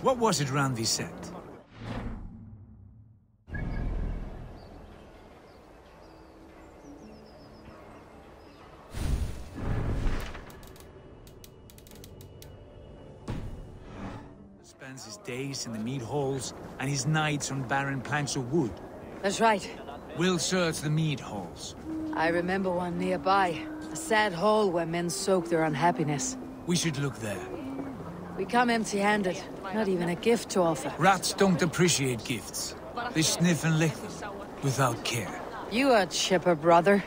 What was it Randvi said? Spends his days in the mead halls and his nights on barren planks of wood. That's right. We'll search the mead halls. I remember one nearby. A sad hole where men soak their unhappiness. We should look there. We come empty-handed. Not even a gift to offer. Rats don't appreciate gifts. They sniff and lick them, without care. You a chipper, brother.